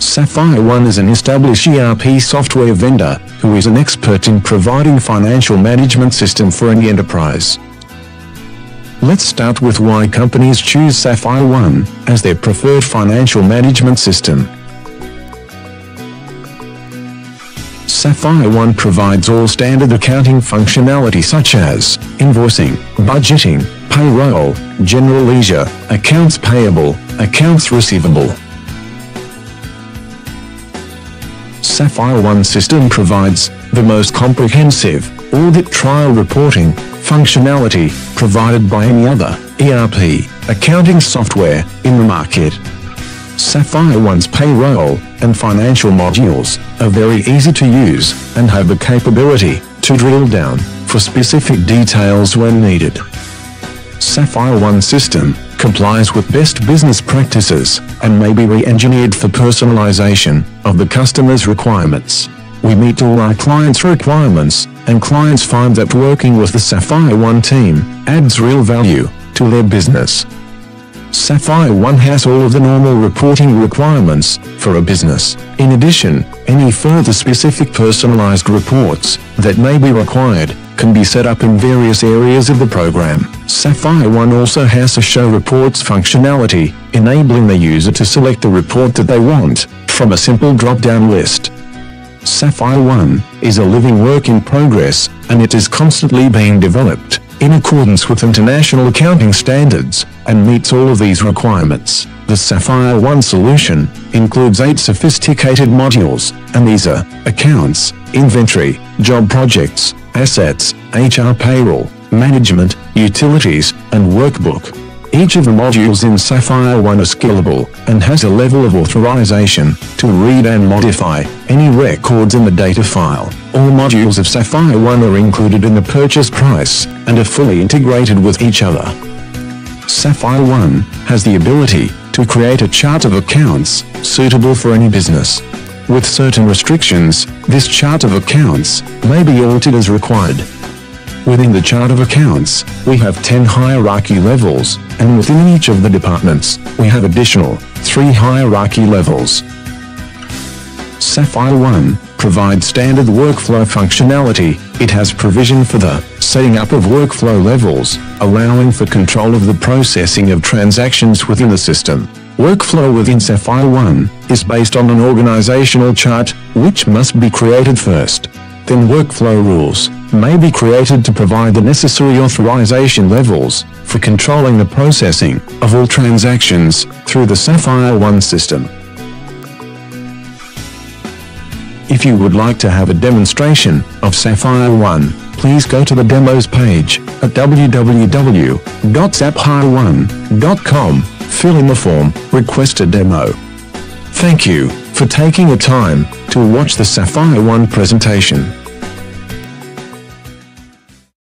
Sapphire One is an established ERP software vendor who is an expert in providing financial management system for any enterprise. Let's start with why companies choose Sapphire One as their preferred financial management system. Sapphire One provides all standard accounting functionality such as invoicing, budgeting, payroll, general ledger, accounts payable, accounts receivable. Sapphire One system provides the most comprehensive audit trail reporting functionality provided by any other ERP accounting software in the market. Sapphire One's payroll and financial modules are very easy to use and have the capability to drill down for specific details when needed. Sapphire One system complies with best business practices and may be re-engineered for personalization of the customer's requirements. We meet all our clients' requirements, and clients find that working with the Sapphire One team adds real value to their business. Sapphire One has all of the normal reporting requirements for a business. In addition, any further specific personalized reports that may be required can be set up in various areas of the program. Sapphire One also has a show reports functionality, enabling the user to select the report that they want from a simple drop-down list. Sapphire One is a living work in progress, and it is constantly being developed in accordance with international accounting standards and meets all of these requirements. The Sapphire One solution includes eight sophisticated modules, and these are accounts, inventory, job projects, assets, HR payroll, management, utilities, and workbook. Each of the modules in Sapphire One is scalable and has a level of authorization to read and modify any records in the data file. All modules of Sapphire One are included in the purchase price and are fully integrated with each other. Sapphire One has the ability to create a chart of accounts suitable for any business. With certain restrictions, this chart of accounts may be altered as required. Within the chart of accounts, we have 10 hierarchy levels, and within each of the departments, we have additional 3 hierarchy levels. Sapphire One provides standard workflow functionality. It has provision for the setting up of workflow levels, allowing for control of the processing of transactions within the system. Workflow within Sapphire One is based on an organizational chart, which must be created first. Then workflow rules may be created to provide the necessary authorization levels for controlling the processing of all transactions through the Sapphire One system. If you would like to have a demonstration of Sapphire One, please go to the demos page at www.sapphireone.com, fill in the form, request a demo. Thank you for taking the time to watch the Sapphire One presentation.